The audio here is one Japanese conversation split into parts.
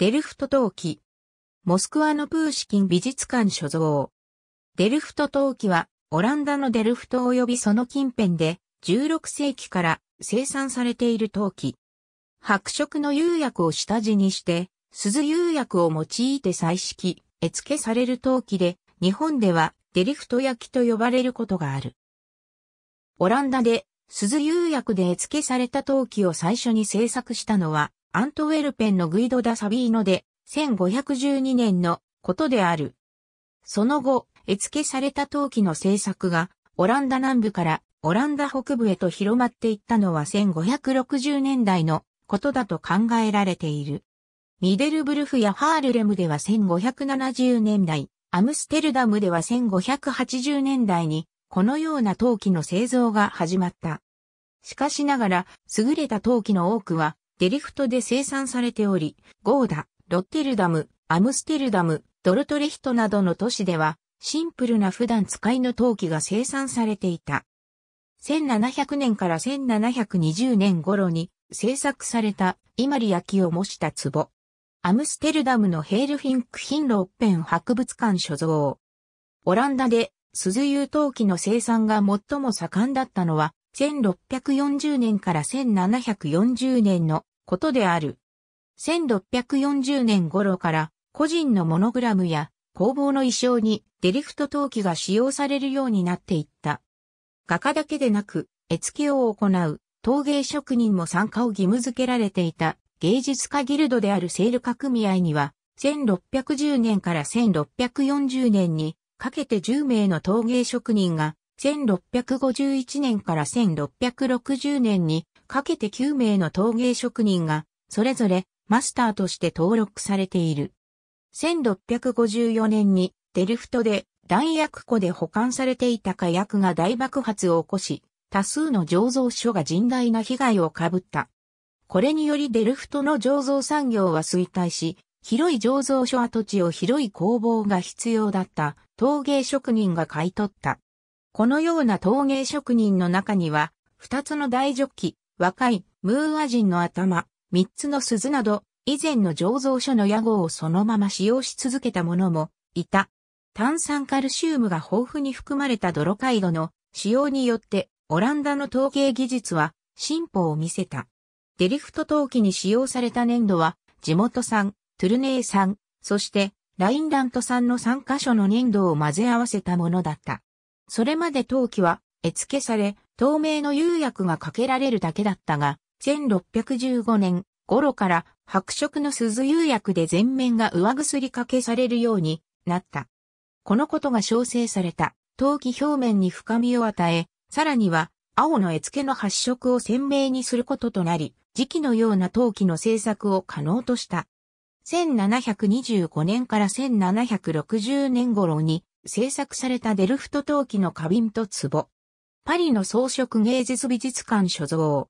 デルフト陶器。モスクワのプーシキン美術館所蔵。デルフト陶器は、オランダのデルフト及びその近辺で、16世紀から生産されている陶器。白色の釉薬を下地にして、鈴釉薬を用いて彩色、絵付けされる陶器で、日本ではデリフト焼きと呼ばれることがある。オランダで鈴釉薬で絵付けされた陶器を最初に製作したのは、アントウェルペンのグイド・ダ・サビーノで、1512年のことである。その後、絵付けされた陶器の製作が、オランダ南部からオランダ北部へと広まっていったのは1560年代のことだと考えられている。ミデルブルフやハールレムでは1570年代、アムステルダムでは1580年代に、このような陶器の製造が始まった。しかしながら、優れた陶器の多くは、デリフトで生産されており、ゴーダ、ロッテルダム、アムステルダム、ドルトレヒトなどの都市では、シンプルな普段使いの陶器が生産されていた。1700年から1720年頃に制作されたイマリ焼きを模した壺。アムステルダムのヘールフィンクヒンロッペン博物館所蔵。オランダで鈴油陶器の生産が最も盛んだったのは1640年から1740年のことである。1640年頃から個人のモノグラムや工房の衣装にデリフト陶器が使用されるようになっていった。画家だけでなく、絵付けを行う陶芸職人も参加を義務付けられていた芸術家ギルドであるセール化組合には、1610年から1640年にかけて10名の陶芸職人が、1651年から1660年にかけて9名の陶芸職人が、それぞれマスターとして登録されている。1654年にデルフトで弾薬庫で保管されていた火薬が大爆発を起こし、多数の醸造所が甚大な被害を被った。これによりデルフトの醸造産業は衰退し、広い醸造所跡地を広い工房が必要だった陶芸職人が買い取った。このような陶芸職人の中には、二つの大ジョッキ、若いムーア人の頭、三つの鈴など、以前の醸造所の屋号をそのまま使用し続けた者もいた。炭酸カルシウムが豊富に含まれた泥街道の使用によってオランダの陶芸技術は進歩を見せた。デリフト陶器に使用された粘土は、地元産、トゥルネー産、そしてラインラント産の3カ所の粘土を混ぜ合わせたものだった。それまで陶器は絵付けされ、透明の釉薬がかけられるだけだったが、1615年頃から白色の鈴釉薬で全面が上薬かけされるようになった。このことが調整された陶器表面に深みを与え、さらには青の絵付けの発色を鮮明にすることとなり、時期のような陶器の製作を可能とした。1725年から1760年頃に制作されたデルフト陶器の花瓶と壺。パリの装飾芸術美術館所蔵。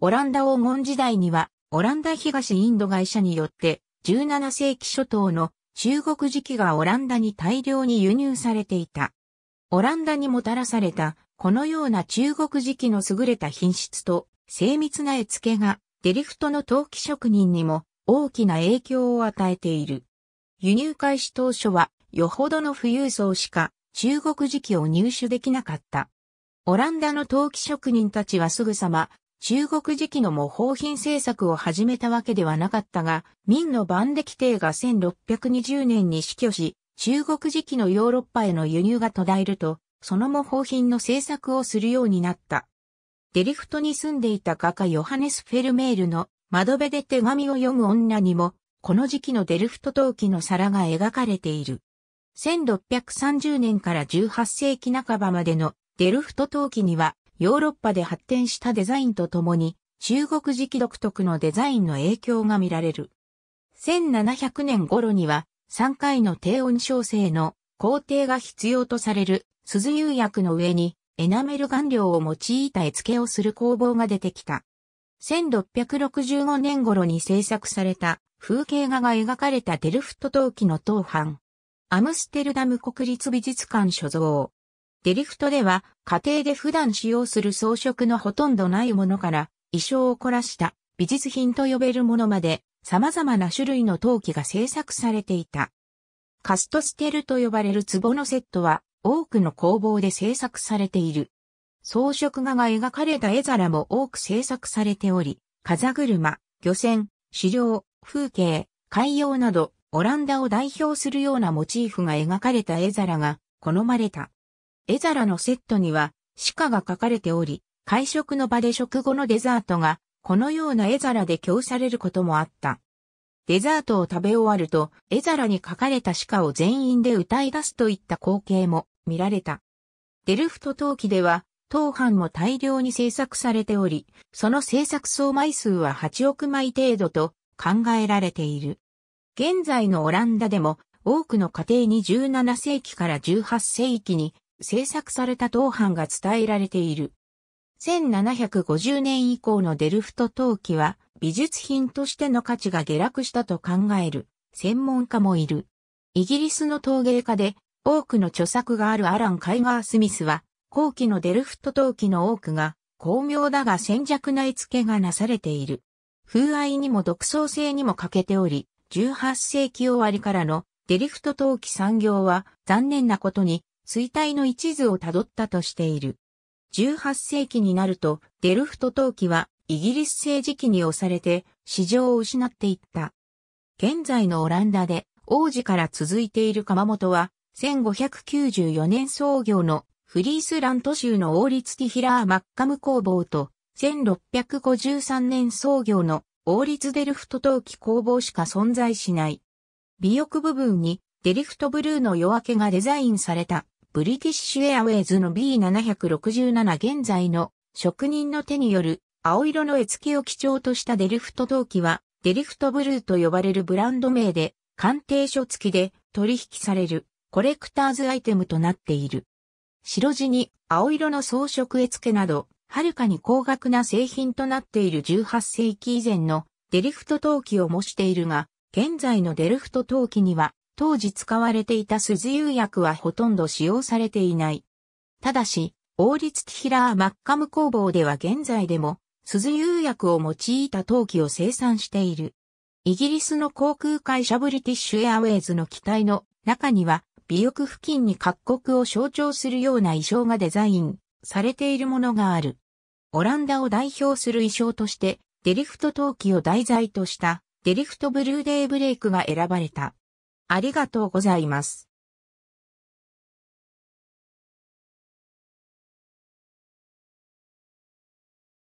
オランダ黄金時代には、オランダ東インド会社によって17世紀初頭の中国磁器がオランダに大量に輸入されていた。オランダにもたらされたこのような中国磁器の優れた品質と精密な絵付けがデリフトの陶器職人にも大きな影響を与えている。輸入開始当初はよほどの富裕層しか中国磁器を入手できなかった。オランダの陶器職人たちはすぐさま中国磁器の模倣品製作を始めたわけではなかったが、明の万暦帝が1620年に死去し、中国磁器のヨーロッパへの輸入が途絶えると、その模倣品の製作をするようになった。デリフトに住んでいた画家ヨハネス・フェルメールの窓辺で手紙を読む女にも、この時期のデルフト陶器の皿が描かれている。1630年から18世紀半ばまでのデルフト陶器には、ヨーロッパで発展したデザインとともに、中国時期独特のデザインの影響が見られる。1700年頃には、3回の低温焼成の工程が必要とされる鈴釉薬の上にエナメル顔料を用いた絵付けをする工房が出てきた。1665年頃に制作された風景画が描かれたデルフト陶器の当版。アムステルダム国立美術館所蔵。デリフトでは家庭で普段使用する装飾のほとんどないものから衣装を凝らした美術品と呼べるものまで様々な種類の陶器が製作されていた。カストステルと呼ばれる壺のセットは多くの工房で製作されている。装飾画が描かれた絵皿も多く製作されており、風車、漁船、資料、風景、海洋など、オランダを代表するようなモチーフが描かれた絵皿が好まれた。絵皿のセットには鹿が描かれており、会食の場で食後のデザートがこのような絵皿で供されることもあった。デザートを食べ終わると、絵皿に描かれた鹿を全員で歌い出すといった光景も見られた。デルフト陶器では、陶板も大量に製作されており、その製作総枚数は8億枚程度と考えられている。現在のオランダでも多くの家庭に17世紀から18世紀に製作された陶板が伝えられている。1750年以降のデルフト陶器は美術品としての価値が下落したと考える専門家もいる。イギリスの陶芸家で多くの著作があるアラン・カイガー・スミスは後期のデルフト陶器の多くが巧妙だが戦弱な絵付けがなされている。風合いにも独創性にも欠けており、18世紀終わりからのデリフト陶器産業は残念なことに衰退の一途をたどったとしている。18世紀になると、デルフト陶器はイギリス政治期に押されて市場を失っていった。現在のオランダで王子から続いている窯元は、1594年創業のフリースラント州の王立ティヒラー・マッカム工房と、1653年創業の王立デルフト陶器工房しか存在しない。尾翼部分にデリフトブルーの夜明けがデザインされたブリティッシュエアウェイズの B767 現在の職人の手による青色の絵付けを基調としたデリフト陶器はデリフトブルーと呼ばれるブランド名で鑑定書付きで取引されるコレクターズアイテムとなっている。白地に青色の装飾絵付けなど、はるかに高額な製品となっている18世紀以前のデリフト陶器を模しているが、現在のデルフト陶器には当時使われていた鈴釉薬はほとんど使用されていない。ただし、王立ティヒラー・マッカム工房では現在でも鈴釉薬を用いた陶器を生産している。イギリスの航空会社ブリティッシュエアウェイズの機体の中には、尾翼付近に各国を象徴するような衣装がデザインされているものがある。オランダを代表する衣装として、デリフト陶器を題材としたデリフトブルーデーブレイクが選ばれた。ありがとうございます。